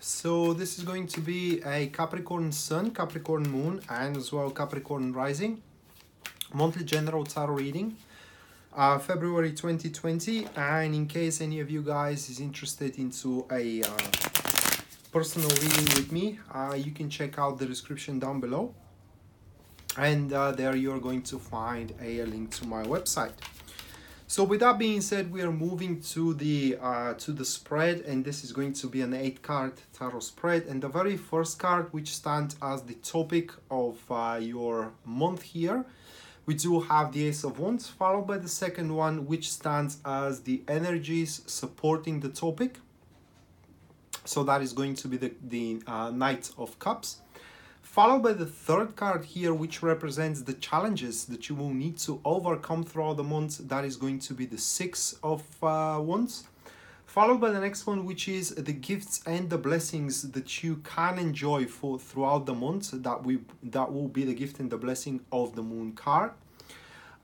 So this is going to be a Capricorn Sun, Capricorn Moon, and as well Capricorn Rising monthly general tarot reading, uh, February 2020. And in case any of you guys is interested into a uh, personal reading with me, uh, you can check out the description down below. And uh, there you're going to find a link to my website. So with that being said, we are moving to the uh, to the spread, and this is going to be an eight card tarot spread. And the very first card, which stands as the topic of uh, your month here, we do have the Ace of Wands, followed by the second one, which stands as the energies supporting the topic. So that is going to be the the uh, Knight of Cups followed by the third card here which represents the challenges that you will need to overcome throughout the month. That is going to be the six of uh, wands. Followed by the next one which is the gifts and the blessings that you can enjoy for throughout the month. That we that will be the gift and the blessing of the moon card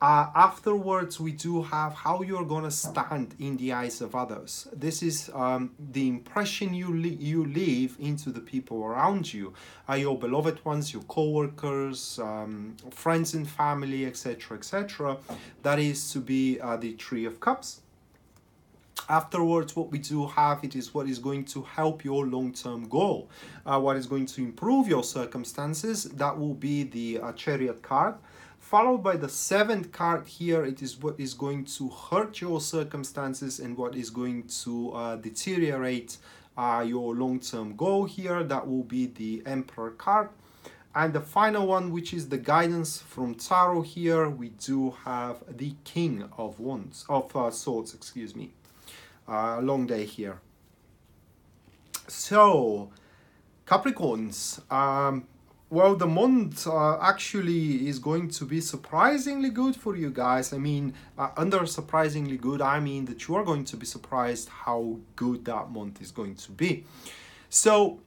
uh, afterwards, we do have how you're gonna stand in the eyes of others. This is um, the impression you le- you leave into the people around you, uh, your beloved ones, your co-workers, um, friends and family, etc., etc. That is to be uh, the Three of Cups. Afterwards, what we do have it is what is going to help your long-term goal, uh, what is going to improve your circumstances. That will be the uh, Chariot card followed by the seventh card here it is what is going to hurt your circumstances and what is going to uh, deteriorate uh, your long-term goal here. That will be the emperor card. And the final one which is the guidance from tarot here we do have the king of wands of uh, swords excuse me. Uh, long day here. So capricorns um, well, the month uh, actually is going to be surprisingly good for you guys. I mean, uh, under surprisingly good, I mean that you are going to be surprised how good that month is going to be. So,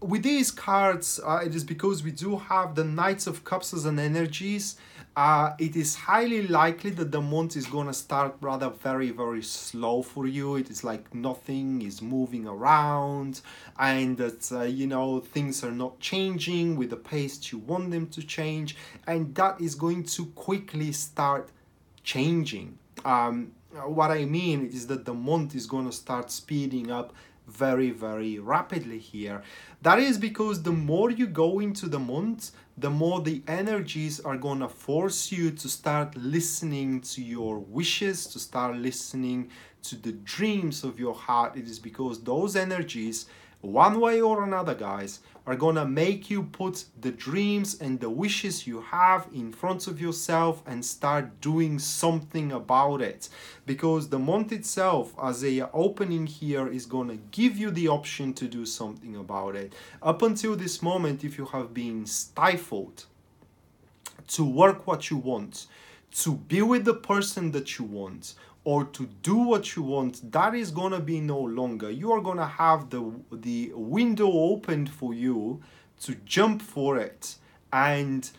with these cards, uh, it is because we do have the Knights of Cups as an energies uh, it is highly likely that the month is gonna start rather very very slow for you. It is like nothing is moving around and that uh, you know things are not changing with the pace you want them to change and that is going to quickly start changing. Um, what i mean is that the month is going to start speeding up very very rapidly here. That is because the more you go into the month the more the energies are going to force you to start listening to your wishes to start listening to the dreams of your heart it is because those energies one way or another, guys, are gonna make you put the dreams and the wishes you have in front of yourself and start doing something about it. Because the month itself, as a opening here, is gonna give you the option to do something about it. Up until this moment, if you have been stifled to work what you want, to be with the person that you want, or to do what you want that is going to be no longer. You are going to have the the window opened for you to jump for it and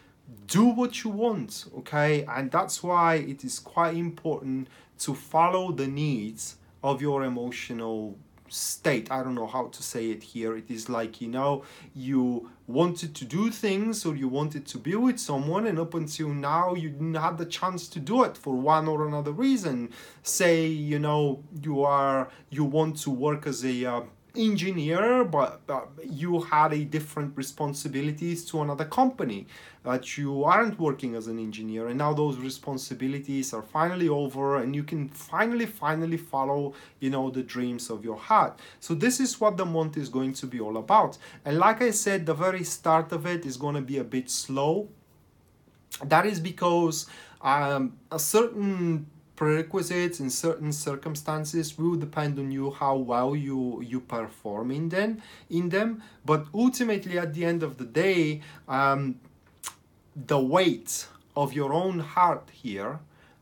do what you want okay? And that's why it is quite important to follow the needs of your emotional state. I don't know how to say it here. It is like you know you wanted to do things or you wanted to be with someone and up until now you didn't have the chance to do it for one or another reason. Say you know you are you want to work as a uh, engineer but, but you had a different responsibilities to another company that you aren't working as an engineer and now those responsibilities are finally over and you can finally finally follow you know the dreams of your heart. So this is what the month is going to be all about. And like i said the very start of it is going to be a bit slow. That is because um, a certain prerequisites in certain circumstances will depend on you how well you you perform in them in them. But ultimately at the end of the day um, the weight of your own heart here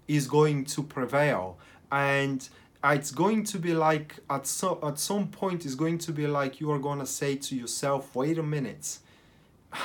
is going to prevail. And it's going to be like at so at some point it's going to be like you are going to say to yourself wait a minute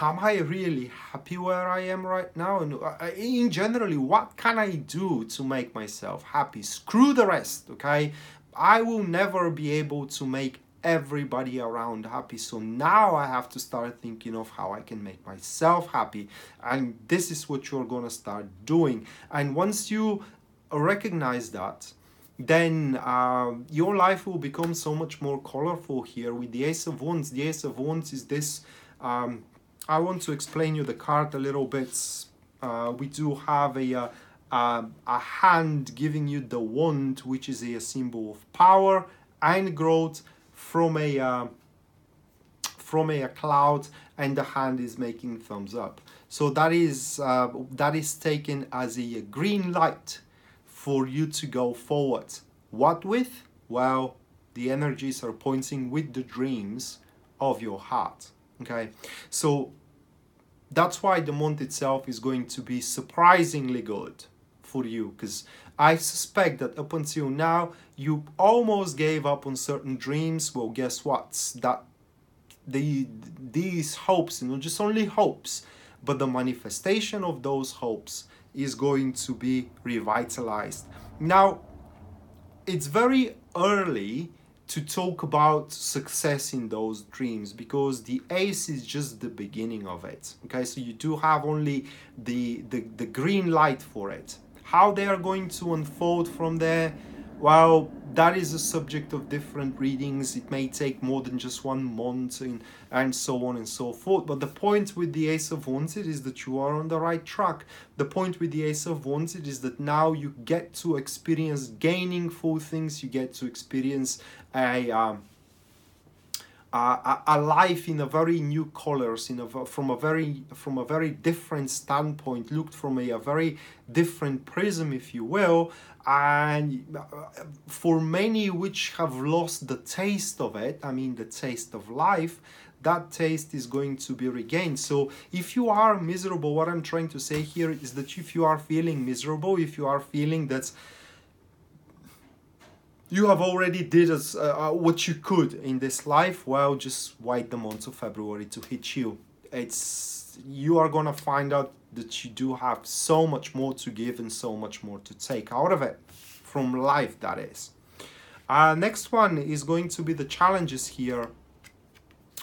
am I really happy where I am right now? And in generally, what can I do to make myself happy? Screw the rest, okay? I will never be able to make everybody around happy. So now I have to start thinking of how I can make myself happy. And this is what you're to start doing. And once you recognize that, then uh, your life will become so much more colorful here with the Ace of Wands. The Ace of Wands is this. Um, I want to explain you the card a little bit. Uh, we do have a, a, uh, uh, a hand giving you the wand, which is a, symbol of power and growth from a uh, from a, a, cloud, and the hand is making thumbs up. So that is uh, that is taken as a green light for you to go forward. What with? Well, the energies are pointing with the dreams of your heart. Okay, so that's why the month itself is going to be surprisingly good for you because I suspect that up until now you almost gave up on certain dreams. Well, guess what? That the these hopes, you know, just only hopes, but the manifestation of those hopes is going to be revitalized. Now, it's very early to talk about success in those dreams because the ace is just the beginning of it okay? So you do have only the the, the green light for it. How they are going to unfold from there well, that is a subject of different readings. It may take more than just one month and, and so on and so forth. But the point with the Ace of Wands is that you are on the right track. The point with the Ace of Wands is that now you get to experience gaining full things. You get to experience a... Um, a, a life in a very new colors in a, from a very from a very different standpoint looked from a, a very different prism if you will and for many which have lost the taste of it i mean the taste of life that taste is going to be regained. So if you are miserable what i'm trying to say here is that if you are feeling miserable if you are feeling that you have already did as, uh, uh, what you could in this life well just wait the month of february to hit you. It's you are gonna find out that you do have so much more to give and so much more to take out of it from life that is. Uh, next one is going to be the challenges here.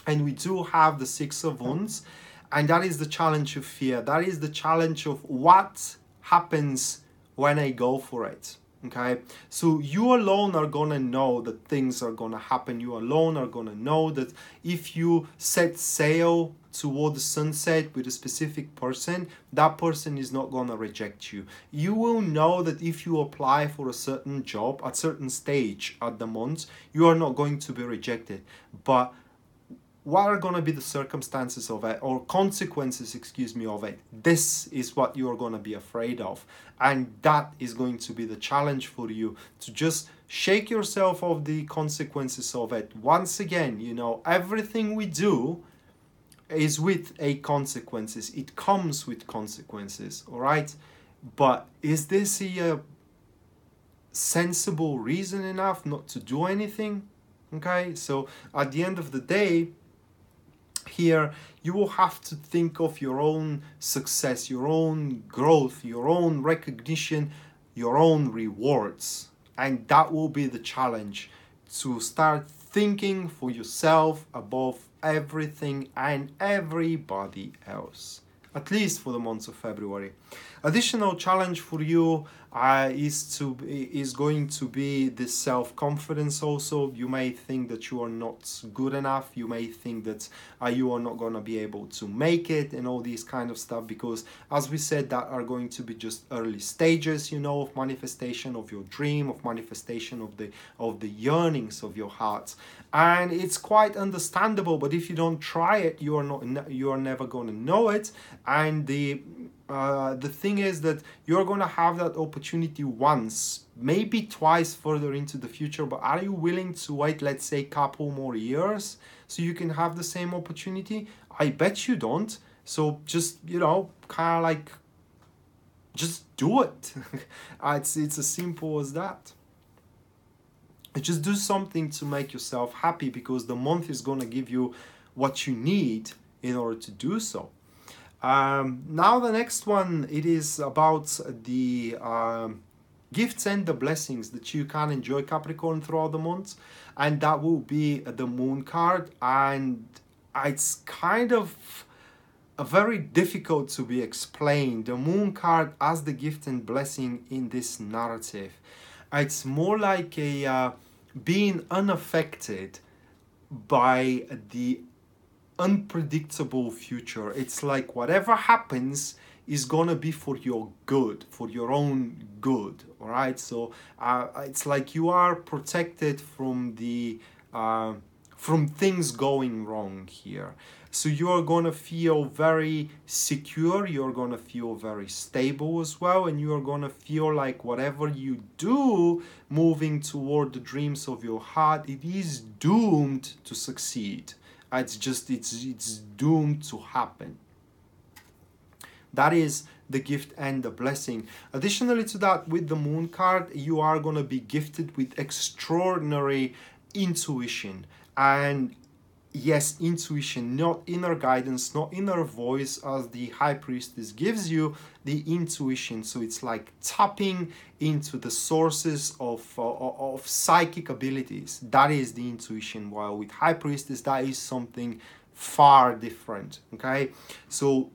And we do have the six of wands and that is the challenge of fear. That is the challenge of what happens when i go for it okay? So you alone are gonna know that things are gonna happen. You alone are gonna know that if you set sail toward the sunset with a specific person that person is not gonna reject you. You will know that if you apply for a certain job at certain stage at the month you are not going to be rejected. But what are going to be the circumstances of it or consequences excuse me of it? This is what you're going to be afraid of and that is going to be the challenge for you to just shake yourself of the consequences of it. Once again you know everything we do is with a consequences. It comes with consequences all right? But is this a uh, sensible reason enough not to do anything? Okay so at the end of the day here you will have to think of your own success, your own growth, your own recognition, your own rewards. And that will be the challenge to start thinking for yourself above everything and everybody else, at least for the month of February. Additional challenge for you uh, is to is going to be the self confidence. Also, you may think that you are not good enough. You may think that uh, you are not going to be able to make it, and all these kind of stuff. Because, as we said, that are going to be just early stages, you know, of manifestation of your dream, of manifestation of the of the yearnings of your heart, and it's quite understandable. But if you don't try it, you are not you are never going to know it, and the uh, the thing is that you're going to have that opportunity once maybe twice further into the future but are you willing to wait let's say couple more years so you can have the same opportunity? I bet you don't. So just you know kind of like just do it. It's it's as simple as that. Just do something to make yourself happy because the month is going to give you what you need in order to do so um, now the next one, it is about the um, gifts and the blessings that you can enjoy Capricorn throughout the month, and that will be the Moon card, and it's kind of very difficult to be explained. The Moon card as the gift and blessing in this narrative, it's more like a uh, being unaffected by the unpredictable future. It's like whatever happens is gonna be for your good, for your own good. All right. So uh, it's like you are protected from the uh, from things going wrong here. So you're gonna feel very secure. You're gonna feel very stable as well, and you're gonna feel like whatever you do, moving toward the dreams of your heart, it is doomed to succeed. It's just it's it's doomed to happen. That is the gift and the blessing. Additionally to that, with the moon card, you are going to be gifted with extraordinary intuition. And yes, intuition, not inner guidance, not inner voice, as the high priestess gives you the intuition. So it's like tapping into the sources of, uh, of psychic abilities. That is the intuition. While with high priestess, that is something far different. Okay, so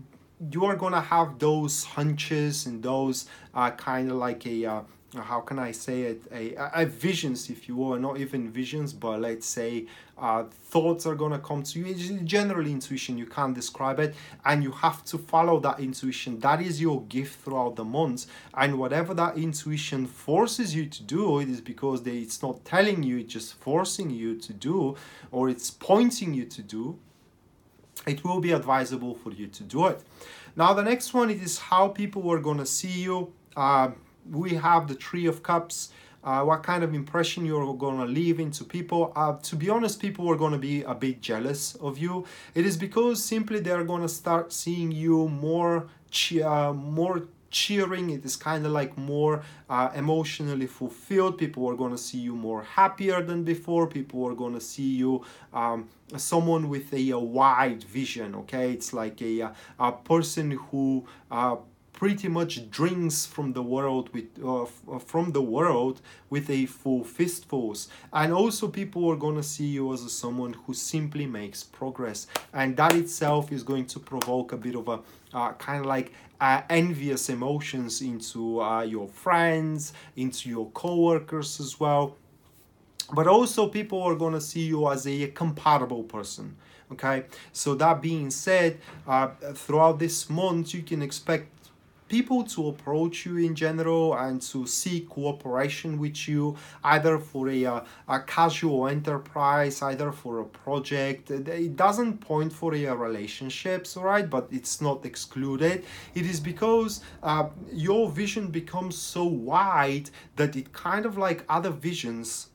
you are gonna have those hunches and those uh, kind of like a uh, how can I say it a, a, visions if you will not even visions but let's say uh, thoughts are gonna come to you it's generally intuition you can't describe it and you have to follow that intuition that is your gift throughout the month and whatever that intuition forces you to do it is because they, it's not telling you it's just forcing you to do or it's pointing you to do it will be advisable for you to do it. Now the next one it is how people are going to see you. Uh, we have the Three of Cups. Uh, what kind of impression you're going to leave into people. Uh, to be honest, people are going to be a bit jealous of you. It is because simply they're going to start seeing you more, uh, more cheering it is kind of like more uh, emotionally fulfilled people are going to see you more happier than before people are going to see you um, someone with a, a, wide vision okay it's like a, a person who uh, pretty much drinks from the world with uh, uh, from the world with a full fistfuls and also people are going to see you as someone who simply makes progress. And that itself is going to provoke a bit of a uh, kind of like uh, envious emotions into uh, your friends into your co-workers as well. But also people are going to see you as a compatible person okay? So that being said uh, throughout this month you can expect people to approach you in general and to seek cooperation with you either for a, a, a casual enterprise either for a project it doesn't point for a relationships right? but it's not excluded it is because uh, your vision becomes so wide that it kind of like other visions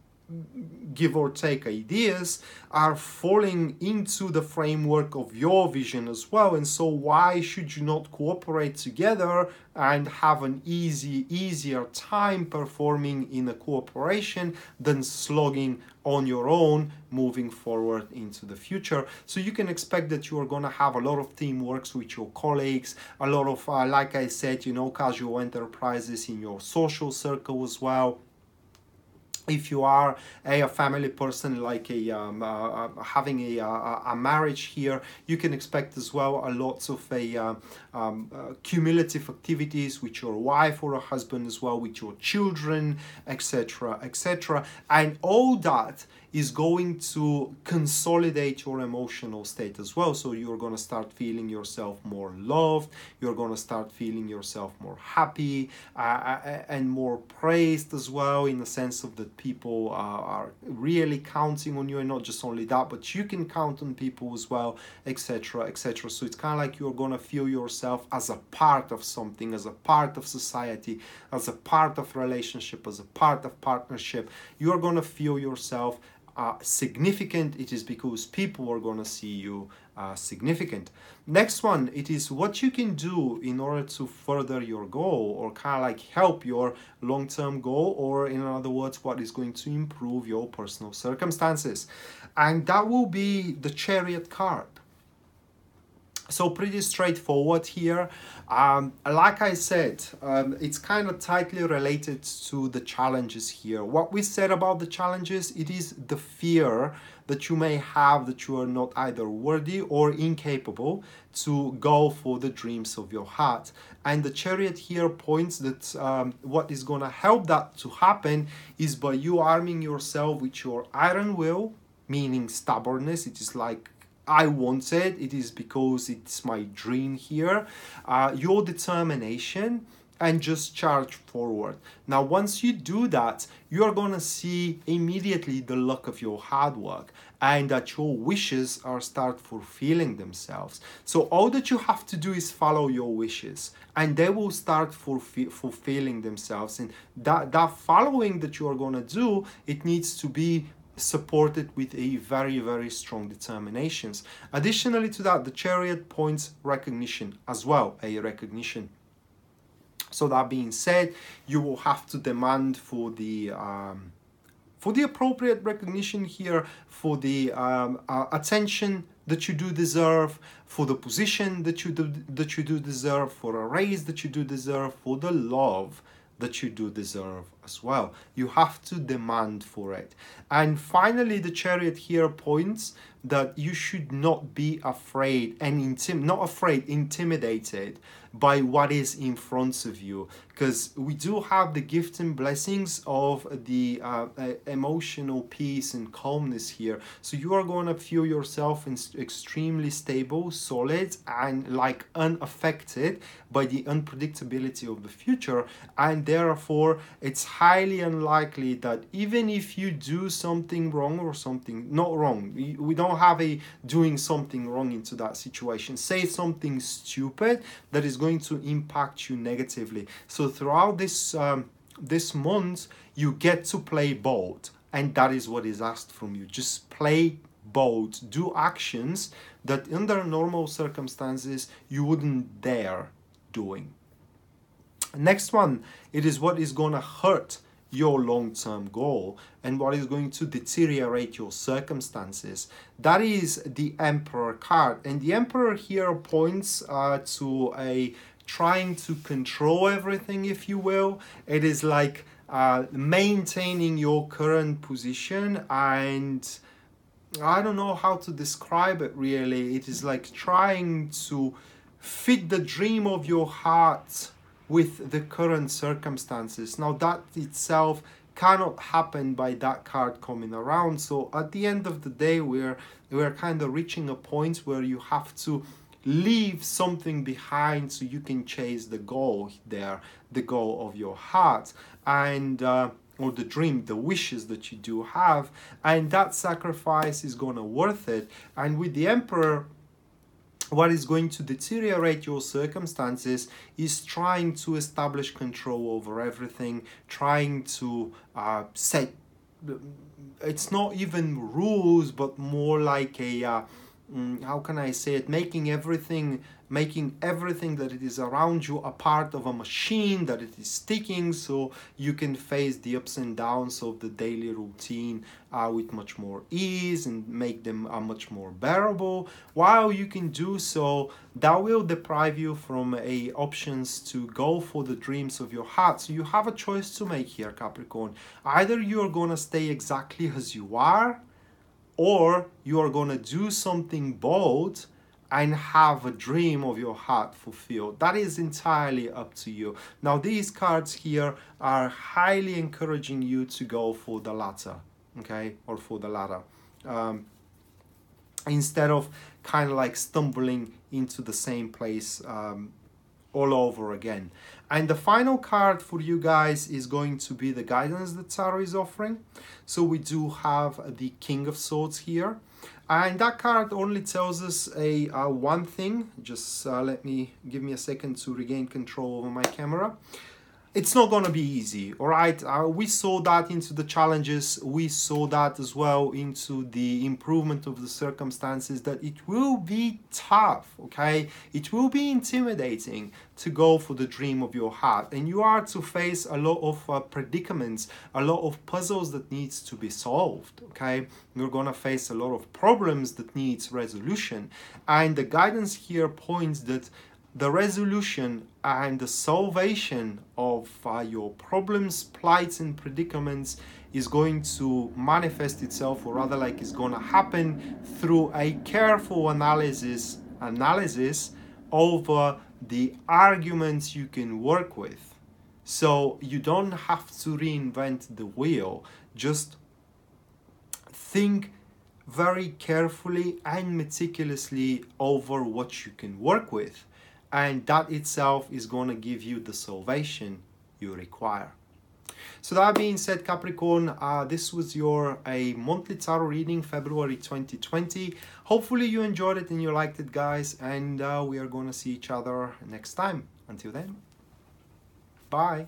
give or take ideas are falling into the framework of your vision as well. And so why should you not cooperate together and have an easy easier time performing in a cooperation than slogging on your own moving forward into the future? So you can expect that you are going to have a lot of teamwork with your colleagues a lot of uh, like i said you know casual enterprises in your social circle as well if you are a, a family person like a um, uh, having a, a, a, marriage here you can expect as well a lots of a uh, um, uh, cumulative activities with your wife or a husband as well with your children etc etc and all that is going to consolidate your emotional state as well. So you're going to start feeling yourself more loved, you're going to start feeling yourself more happy uh, uh and more praised as well, in the sense of that people are really counting on you, and not just only that, but you can count on people as well, etc. etc. So it's kind of like you're going to feel yourself as a part of something, as a part of society, as a part of relationship, as a part of partnership. You're going to feel yourself uh, significant, it is because people are to see you uh, significant. Next one, it is what you can do in order to further your goal or kind of like help your long term goal, or in other words, what is going to improve your personal circumstances. And that will be the chariot card. So pretty straightforward here. Um, like i said um, it's kind of tightly related to the challenges here. What we said about the challenges it is the fear that you may have that you are not either worthy or incapable to go for the dreams of your heart. And the chariot here points that um, what is going to help that to happen is by you arming yourself with your iron will meaning stubbornness. It is like I want it, it is because it's my dream here. Uh, your determination and just charge forward. Now, once you do that, you are going to see immediately the luck of your hard work and that your wishes are start fulfilling themselves. So all that you have to do is follow your wishes and they will start fulfill, fulfilling themselves. And that, that following that you are going to do, it needs to be supported with a very very strong determinations. Additionally to that the chariot points recognition as well a recognition. So that being said you will have to demand for the um, for the appropriate recognition here for the um, uh, attention that you do deserve for the position that you do that you do deserve for a raise that you do deserve for the love that you do deserve as well. You have to demand for it. And finally, the chariot here points that you should not be afraid and intim- not afraid, intimidated by what is in front of you because we do have the gift and blessings of the uh, emotional peace and calmness here so you are going to feel yourself in extremely stable solid and like unaffected by the unpredictability of the future and therefore it's highly unlikely that even if you do something wrong or something not wrong we don't have a doing something wrong into that situation say something stupid that is going to impact you negatively. So throughout this um, this month, you get to play bold, and that is what is asked from you. Just play bold, do actions that under normal circumstances you wouldn't dare doing. Next one, it is what is gonna hurt your long term goal and what is going to deteriorate your circumstances. That is the Emperor card. And the Emperor here points uh, to a trying to control everything, if you will. It is like uh, maintaining your current position and I don't know how to describe it really. It is like trying to fit the dream of your heart with the current circumstances. Now, that itself cannot happen by that card coming around. So, at the end of the day, we're we're kind of reaching a point where you have to leave something behind so you can chase the goal there, the goal of your heart. And uh, or the dream, the wishes that you do have, and that sacrifice is gonna worth it. And with the emperor, what is going to deteriorate your circumstances is trying to establish control over everything, trying to uh, set. It's not even rules, but more like a. Uh, mm, how can I say it? Making everything making everything that it is around you a part of a machine that it is ticking so you can face the ups and downs of the daily routine uh, with much more ease and make them uh, much more bearable. While you can do so that will deprive you from a options to go for the dreams of your heart. So you have a choice to make here capricorn. Either you're gonna stay exactly as you are or you are gonna do something bold and have a dream of your heart fulfilled. That is entirely up to you. Now, these cards here are highly encouraging you to go for the latter, okay, or for the latter. Um, instead of kind of like stumbling into the same place um, all over again. And the final card for you guys is going to be the guidance that Tarot is offering. So we do have the King of Swords here. And that card only tells us a uh, one thing. Just uh, let me give me a second to regain control over my camera. It's not going to be easy all right uh, we saw that into the challenges. We saw that as well into the improvement of the circumstances that it will be tough okay? It will be intimidating to go for the dream of your heart. And you are to face a lot of uh, predicaments a lot of puzzles that needs to be solved okay? You're going to face a lot of problems that needs resolution. And the guidance here points that the resolution and the salvation of uh, your problems, plights, and predicaments is going to manifest itself, or rather, like it's going to happen through a careful analysis analysis over the arguments you can work with. So you don't have to reinvent the wheel. Just think very carefully and meticulously over what you can work with and that itself is going to give you the salvation you require. So that being said, Capricorn, uh, this was your a monthly tarot reading, February 2020. Hopefully you enjoyed it and you liked it, guys. And uh, we are going to see each other next time. Until then, bye.